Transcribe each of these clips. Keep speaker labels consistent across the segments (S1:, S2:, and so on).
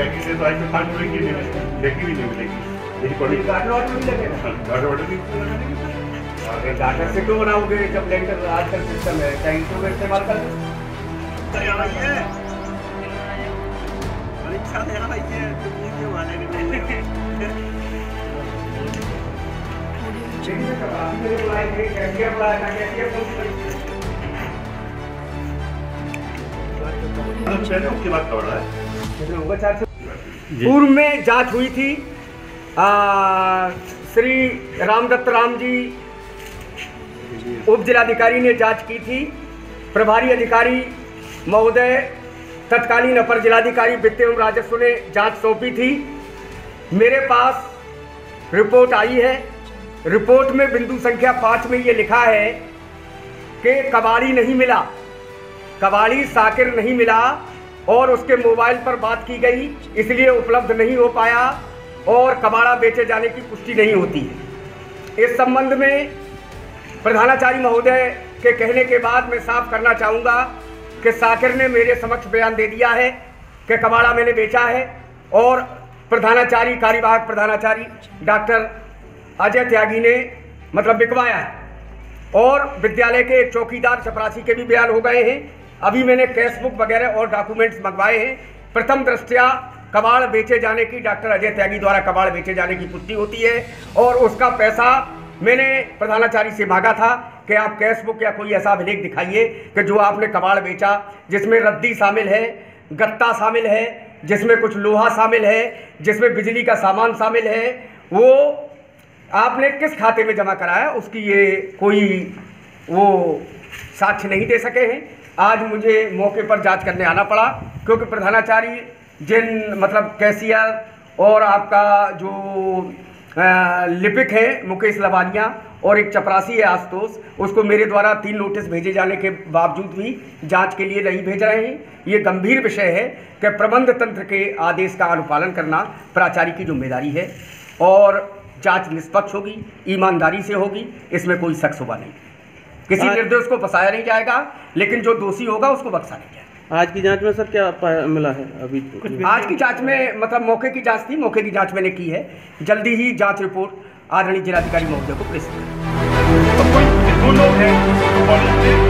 S1: Baggy से तो आज तो खाने की नहीं मिलेगी देखी भी नहीं मिलेगी यही पड़ी
S2: गार्डन वाटर भी लगेगा
S1: गार्डन वाटर भी
S2: अरे गार्डन से क्यों बनाओगे जब लेंटर आजकल सिस्टम है? क्या इंटू का इस्तेमाल कर
S3: परीक्षा देना भाई ये तुम क्यों आने
S1: मतलब पहले उसके बाद कवर है
S2: पूर्व में जाँच हुई थी आ, श्री रामदत्त राम जी उप जिलाधिकारी ने जाँच की थी। प्रभारी अधिकारी महोदय तत्कालीन अपर जिलाधिकारी वित्त एवं राजस्व ने जाँच सौंपी थी। मेरे पास रिपोर्ट आई है। रिपोर्ट में बिंदु संख्या पाँच में ये लिखा है कि कबाड़ी नहीं मिला। कबाड़ी साकिर नहीं मिला। और उसके मोबाइल पर बात की गई, इसलिए उपलब्ध नहीं हो पाया और कबाड़ा बेचे जाने की पुष्टि नहीं होती। है इस संबंध में प्रधानाचार्य महोदय के कहने के बाद मैं साफ़ करना चाहूँगा कि साकिर ने मेरे समक्ष बयान दे दिया है कि कबाड़ा मैंने बेचा है और प्रधानाचारी कार्यवाहक प्रधानाचारी डॉक्टर अजय त्यागी ने मतलब बिकवाया है। और विद्यालय के एक चौकीदार चपरासी के भी बयान हो गए हैं। अभी मैंने कैश बुक वगैरह और डॉक्यूमेंट्स मंगवाए हैं। प्रथम दृष्टया कबाड़ बेचे जाने की डॉक्टर अजय त्यागी द्वारा कबाड़ बेचे जाने की पुष्टि होती है और उसका पैसा मैंने प्रधानाचार्य से मांगा था कि आप कैश बुक या कोई ऐसा अभिलेख दिखाइए कि जो आपने कबाड़ बेचा, जिसमें रद्दी शामिल है, गत्ता शामिल है, जिसमें कुछ लोहा शामिल है, जिसमें बिजली का सामान शामिल है, वो आपने किस खाते में जमा कराया, उसकी ये कोई वो साक्ष्य नहीं दे सके हैं। आज मुझे मौके पर जाँच करने आना पड़ा, क्योंकि प्रधानाचार्य जिन मतलब कैशियर और आपका जो लिपिक है, मुकेश लवानिया और एक चपरासी है आशुतोष, उसको मेरे द्वारा तीन नोटिस भेजे जाने के बावजूद भी जाँच के लिए नहीं भेज रहे हैं। ये गंभीर विषय है कि प्रबंध तंत्र के आदेश का अनुपालन करना प्राचार्य की ज़िम्मेदारी है और जाँच निष्पक्ष होगी, ईमानदारी से होगी, इसमें कोई शक शुबा नहीं। किसी निर्दोष को फंसाया नहीं जाएगा लेकिन जो दोषी होगा उसको बख्शा नहीं जाएगा।
S3: आज की जाँच में सर क्या मिला है अभी?
S2: आज की जाँच में मतलब मौके की जाँच थी मौके की जाँच मैंने की है। जल्दी ही जाँच रिपोर्ट आदरणीय जिलाधिकारी महोदय को प्रेषित करें।
S1: तो कोई दो लोग हैं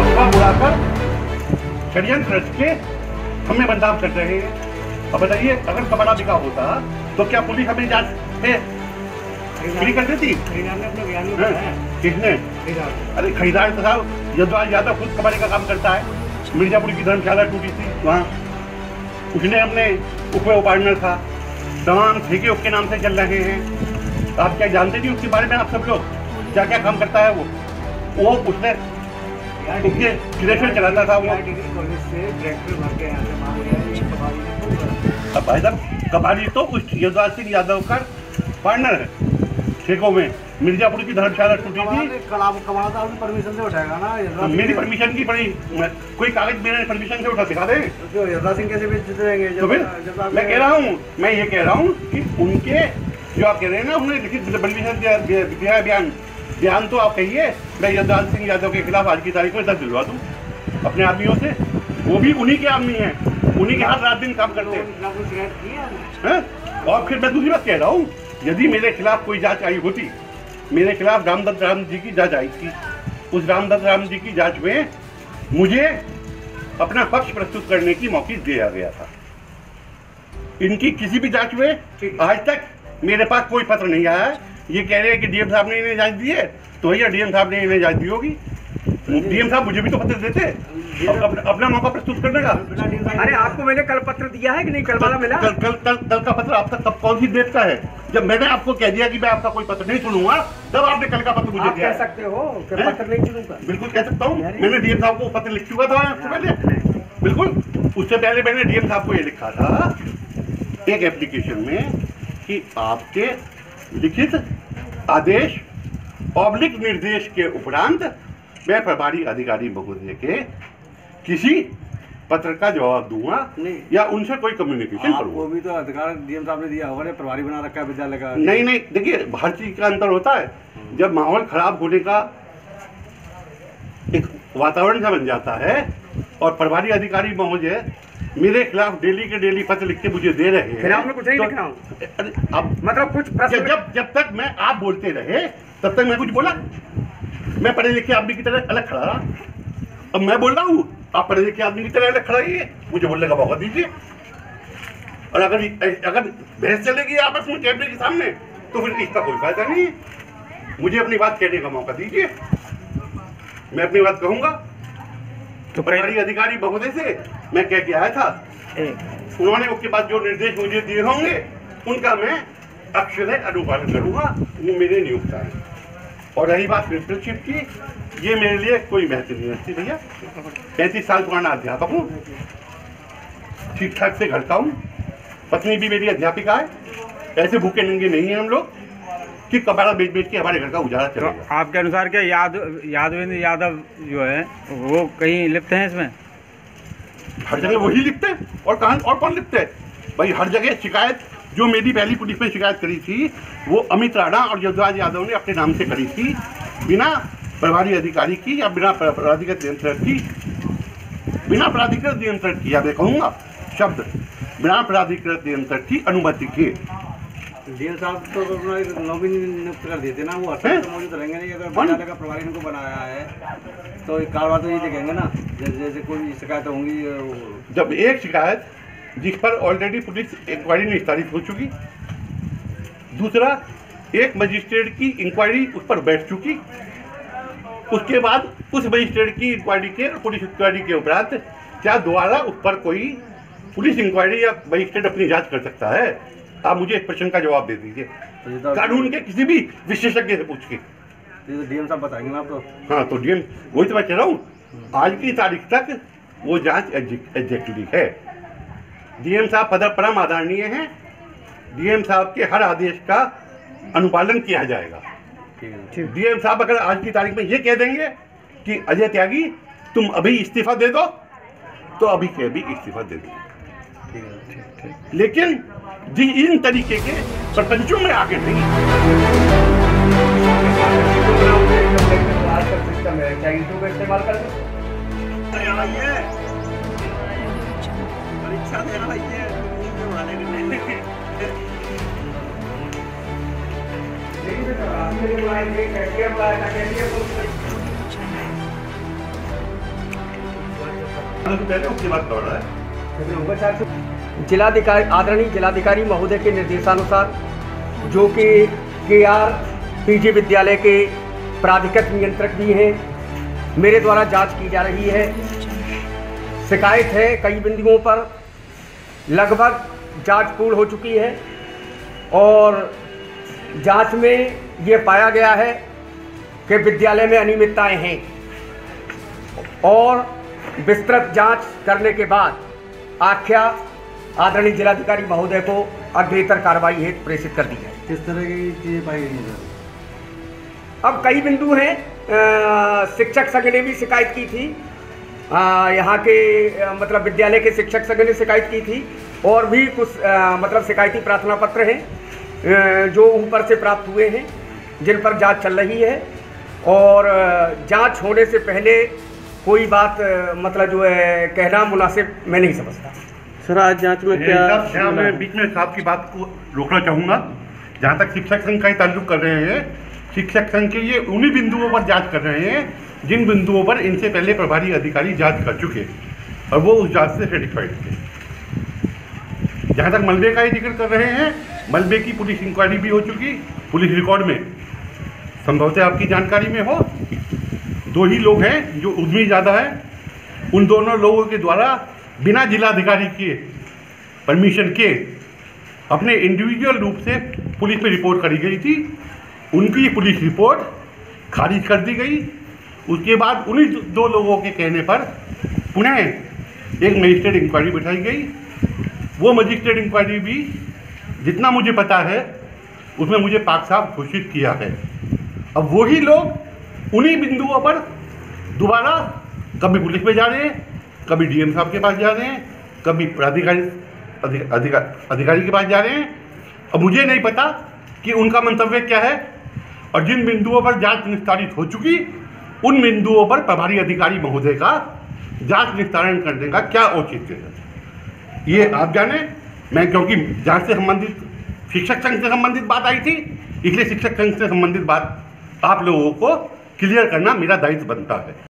S1: अफवाह उड़ाकर षडयंत्र रच के हमें बदनाम कर रहे हैं। अब बताइए अगर कबाड़ा बिका होता तो क्या पुलिस हमें जाँच है? फ्री कर देती? हाँ, किसने? अरे खरीदार तो साहब यदवाल यादव खुद कबाड़े का काम करता है। मिर्जापुर की धर्मशाला टूटी थी वहाँ। उसने अपने उपयोग पार्टनर था तमाम ठेके उसके नाम से चल रहे हैं। आप क्या जानते नहीं उसके बारे में आप सब लोग? क्या क्या काम करता है वो? वो उसने उसके चलाता था वो। अब भाई साहब कबाड़ी तो उस युवराज सिंह यादव का पार्टनर है। ठेकों में। मिर्जापुर की धर्मशाला टूटी थी।
S4: परमिशन से उठाएगा ना
S1: तो मेरी परमिशन की पड़ी। कोई कागज़ मेरे परमिशन से उठा दिखा दे।
S4: सिंह कैसे
S1: तो फिर मैं कह रहा हूँ मैं ये कह रहा हूँ कि उनके जो आप कह रहे हैं ना उन्होंने लिखित परमिशन दिया है बयान बयान तो आप कहिए मैं युवराज सिंह यादव के खिलाफ आज की तारीख में दर्ज दिलवा दूँ। अपने आदमियों से। वो भी उन्हीं के आदमी हैं। उन्हीं के हाथ रात दिन काम करते हैं। हैं? और फिर मैं दूसरी बात कह रहा हूँ यदि मेरे खिलाफ कोई जाँच आई होती मेरे खिलाफ रामदत्त राम जी की जाँच आई थी। उस रामदत्त राम जी की जाँच में मुझे अपना पक्ष प्रस्तुत करने की मौके दिया गया था। इनकी किसी भी जाँच में आज तक मेरे पास कोई पत्र नहीं आया। है ये कह रहे हैं कि डीएम साहब ने इन्हें जाँच दी है तो भैया डीएम साहब ने इन्हें जाँच दी होगी। डीएम साहब मुझे भी तो पत्र देते। अपना अपना मौका प्रस्तुत करने का
S2: अरे आपको मैंने कल पत्र दिया है कि नहीं? कल वाला मिला?
S1: कल कल कल कल का पत्र आप तक कब कौन सी डेट का है? जब मैंने आपको कह दिया कि मैं आपका कोई पत्र नहीं सुनूँगा तब आपने कल का पत्र मुझे
S2: आप
S1: दिया
S2: कह सकते हो पत्र नहीं चुनूँगा
S1: बिल्कुल कह सकता हूँ। मैंने डीएम साहब को पत्र लिख चुका था आपसे पहले। बिल्कुल। उससे पहले मैंने डीएम साहब को ये लिखा था एक एप्लीकेशन में कि आपके लिखित आदेश पब्लिक निर्देश के उपरांत मैं प्रभारी अधिकारी महोदय के किसी पत्र का जवाब दूँगा
S4: नहीं।
S1: या उनसे कोई कम्युनिकेशन करूँगा।
S4: भी तो अधिकार डीएम साहब ने दिया होगा ना प्रभारी बना रखा है विद्यालय का।
S1: नहीं नहीं देखिए हर चीज़ का अंतर होता है। जब माहौल खराब होने का एक वातावरण सा बन जाता है और प्रभारी अधिकारी महोदय मेरे खिलाफ डेली के डेली पत्र लिख के मुझे दे रहे हैं
S2: फिर आपने कुछ नहीं
S1: तो-
S2: लिखा हूँ।
S1: अब
S2: मतलब कुछ प्रश्न
S1: जब जब जब तक मैं आप बोलते रहे तब तक मैं कुछ बोला? मैं पढ़े लिखे आप भी की तरह अलग खड़ा रहा। अब मैं बोल रहा हूँ आप पढ़े लिखे आदमी की तरह खड़ा रहिए मुझे बोलने का मौका दीजिए। और अगर अगर बहस चलेगी आपस में कैमरे के सामने तो फिर इसका कोई फ़ायदा नहीं है। मुझे अपनी बात कहने का मौका दीजिए। मैं अपनी बात कहूँगा। तो सरकारी अधिकारी महोदय से मैं कह के आया था। उन्होंने उसके बाद जो निर्देश मुझे दिए होंगे उनका मैं अक्षर अनुपालन करूँगा। वो मेरे नियुक्त है। और रही बात प्रिंसिपलशिप की ये मेरे लिए कोई महत्व नहीं रखती भैया पैंतीस साल पुराना अध्यापक हूँ। ठीक ठाक से घर का हूँ। पत्नी भी मेरी अध्यापिका है। ऐसे भूखे नंगे नहीं हैं हम लोग कि कबाड़ा बेच बेच के हमारे घर का उजाला
S5: तो आपके अनुसार क्या याद यादवेंद्र यादव जो है वो कहीं लिप्त हैं इसमें?
S1: हर जगह वही लिखते हैं। और कहाँ और कौन लिखते हैं? भाई हर जगह शिकायत जो मेरी पहली पुलिस में शिकायत करी थी वो अमित राणा और यदुराज यादव ने अपने नाम से करी थी बिना प्रभारी अधिकारी की या बिना प्राधिकृत नियंत्रण की। बिना प्राधिकृत नियंत्रण की या मैं कहूँगा शब्द। बिना प्राधिकृत नियंत्रण की अनुमति के।
S4: साहब तो अपना एक नॉमिनी नियुक्त कर देते ना वो हर तो मौजूद रहेंगे नहीं अगर विद्यालय का प्रभारी इनको बनाया है तो एक कारोबार तो ये देखेंगे ना जैसे जैसे कोई शिकायत होंगी
S1: जब एक शिकायत जिस पर ऑलरेडी पुलिस इंक्वायरी निस्तारित हो चुकी। दूसरा एक मजिस्ट्रेट की इंक्वायरी उस पर बैठ चुकी। उसके बाद उस मजिस्ट्रेट की इंक्वायरी के और पुलिस इंक्वायरी के उपरांत क्या दोबारा उस पर कोई पुलिस इंक्वायरी या मजिस्ट्रेट अपनी जाँच कर सकता है? आप मुझे इस प्रश्न का जवाब दे दीजिए।
S4: तो तो
S1: कानून के किसी भी विशेषज्ञ से पूछ के।
S4: तो डीएम साहब बताएँगे ना आपको
S1: हाँ तो डीएम वही तो मैं कह रहा हूँ। आज की तारीख तक वो जाँच एग्जैक्टली है। डीएम साहब पद परम आदरणीय हैं। डीएम साहब के हर आदेश का अनुपालन किया जाएगा। डीएम साहब अगर आज की तारीख में ये कह देंगे कि अजय त्यागी तुम अभी इस्तीफा दे दो तो अभी के अभी इस्तीफा दे दो। लेकिन जी इन तरीके के सरपंचों में आगे नहीं।
S2: सिस्टम है। क्या इस्तेमाल कर जिलाधिकारी, आदरणीय जिलाधिकारी महोदय के निर्देशानुसार जो कि के आर पीजी विद्यालय के प्राधिकृत नियंत्रक भी हैं, मेरे द्वारा जाँच की जा रही है। शिकायत है कई बिंदुओं पर। लगभग जाँच पूर्ण हो चुकी है और जाँच में ये पाया गया है कि विद्यालय में अनियमितताएँ हैं और विस्तृत जाँच करने के बाद आख्या आदरणीय जिलाधिकारी महोदय को अग्रेतर कार्रवाई हेतु प्रेषित कर दी है
S4: किस तरह की चीज़ें पाई गई हैं
S2: अब कई बिंदु हैं। शिक्षक संघ ने भी शिकायत की थी यहाँ के मतलब विद्यालय के शिक्षक संघ ने शिकायत की थी और भी कुछ मतलब शिकायती प्रार्थना पत्र हैं जो ऊपर से प्राप्त हुए हैं जिन पर जाँच चल रही है। और जाँच होने से पहले कोई बात मतलब जो है कहना मुनासिब मैं नहीं समझता।
S3: सर आज जाँच में क्या
S1: मैं बीच में साहब की बात को रोकना चाहूँगा। जहाँ तक शिक्षक संघ का ही ताल्लुक कर रहे हैं शिक्षक संघ के ये उन्हीं बिंदुओं पर जाँच कर रहे हैं जिन बिंदुओं पर इनसे पहले प्रभारी अधिकारी जाँच कर चुके और वो उस जाँच से सेटिस्फाइड थे। जहाँ तक मलबे का ही ज़िक्र कर रहे हैं, मलबे की पुलिस इंक्वायरी भी हो चुकी, पुलिस रिकॉर्ड में। संभवतः आपकी जानकारी में हो। दो ही लोग हैं जो उद्यमी ज़्यादा है। उन दोनों लोगों के द्वारा बिना जिलाधिकारी के परमिशन के, अपने इंडिविजुअल रूप से पुलिस में रिपोर्ट करी गई थी। उनकी पुलिस रिपोर्ट खारिज कर दी गई। उसके बाद उन्हीं दो लोगों के कहने पर पुनः एक मजिस्ट्रेट इंक्वायरी बिठाई गई। वो मजिस्ट्रेट इंक्वायरी भी जितना मुझे पता है, उसमें मुझे पाक साहब घोषित किया है। अब वही लोग उन्हीं बिंदुओं पर दोबारा कभी पुलिस में जा रहे हैं, कभी डीएम साहब के पास जा रहे हैं, कभी प्राधिकारी अधिक- अधिका- अधिकारी के पास जा रहे हैं। अब मुझे नहीं पता कि उनका मंतव्य क्या है। और जिन बिंदुओं पर जाँच निस्तारित हो चुकी उन बिंदुओं पर प्रभारी अधिकारी महोदय का जाँच निस्तारण करने का क्या औचित्य है? ये आप जाने। मैं क्योंकि जाँच से संबंधित, शिक्षक संघ से संबंधित बात आई थी, इसलिए शिक्षक संघ से संबंधित बात आप लोगों को क्लियर करना मेरा दायित्व बनता है।